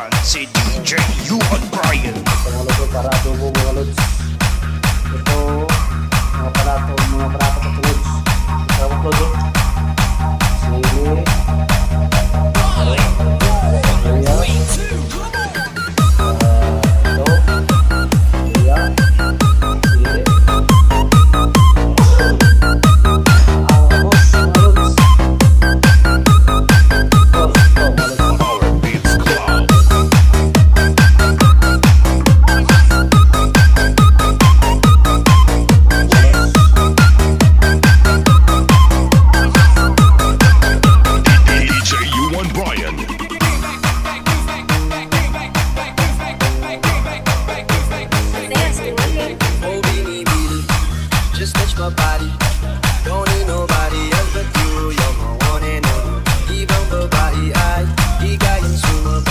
Juan, si DJ Juan Brian. Mga lods, parado mo mga lods. Ito, mga palato, mga palato sa lods. Ito, mga lods. Si Ika'y ang.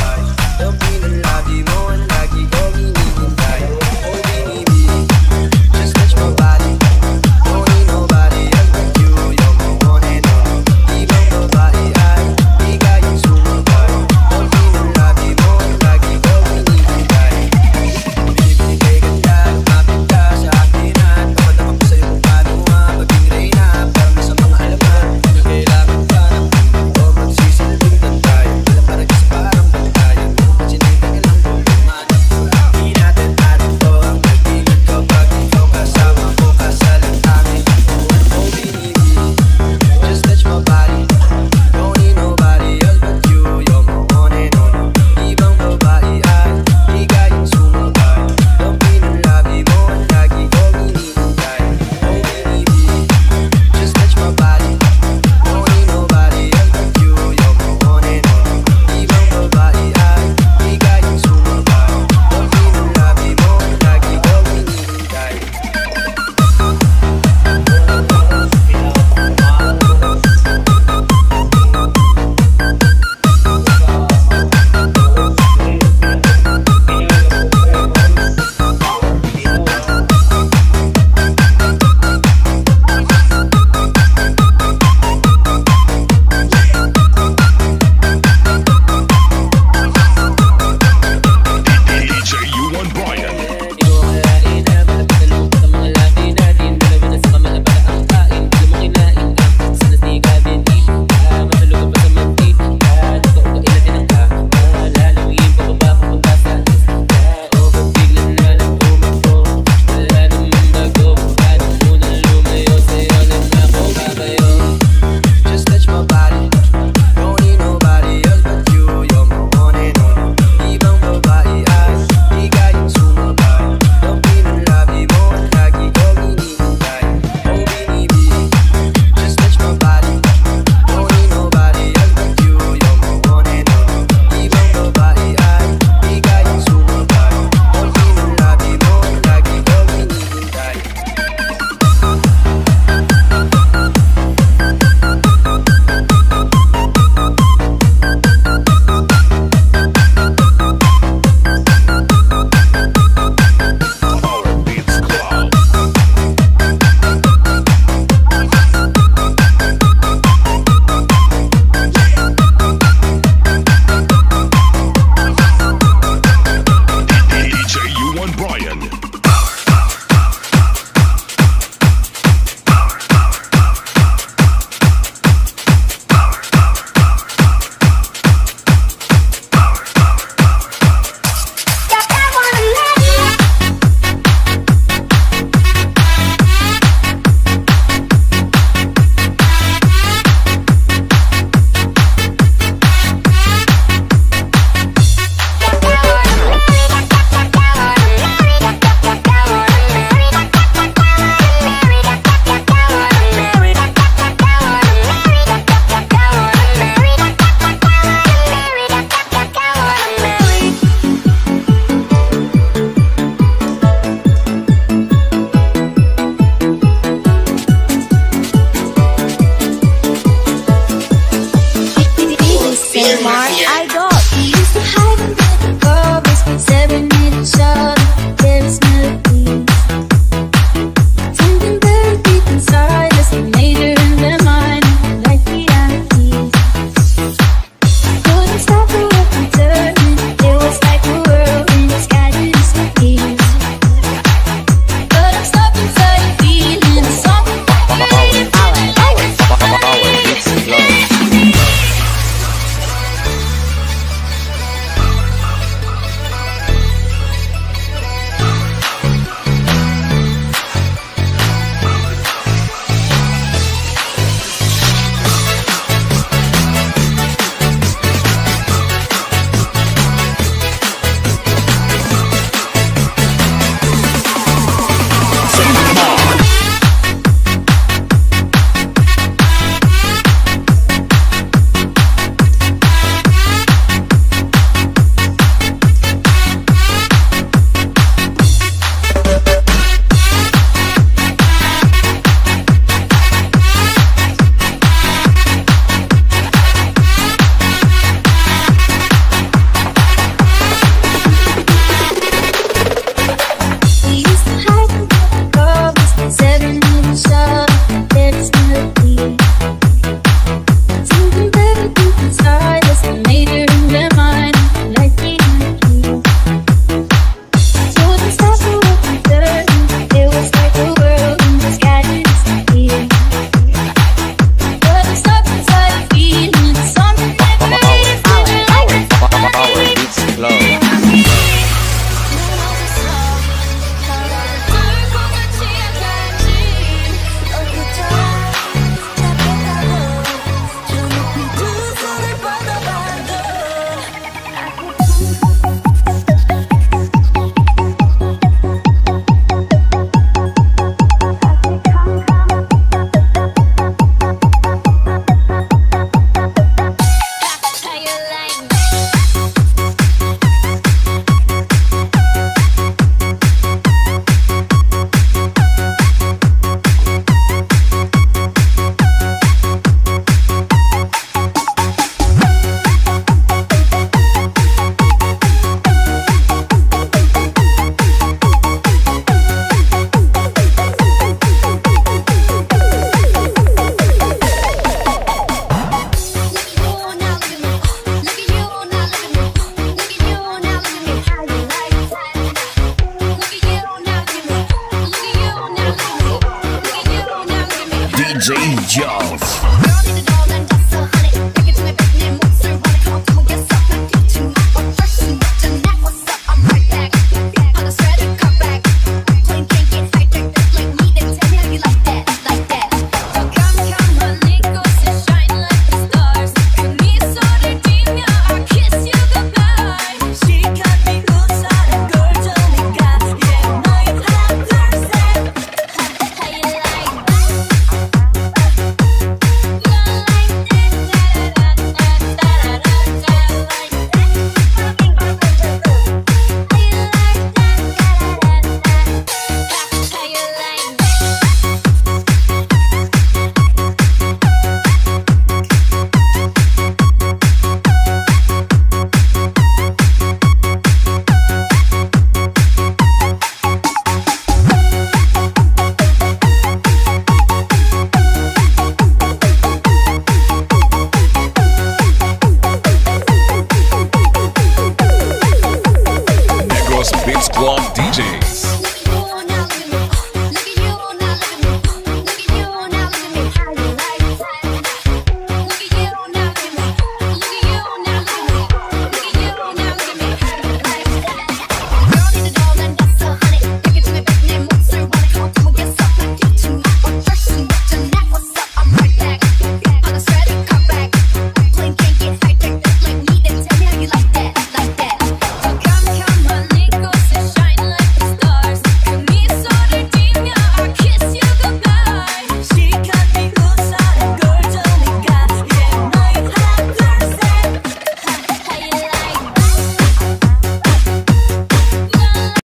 DJ Jove.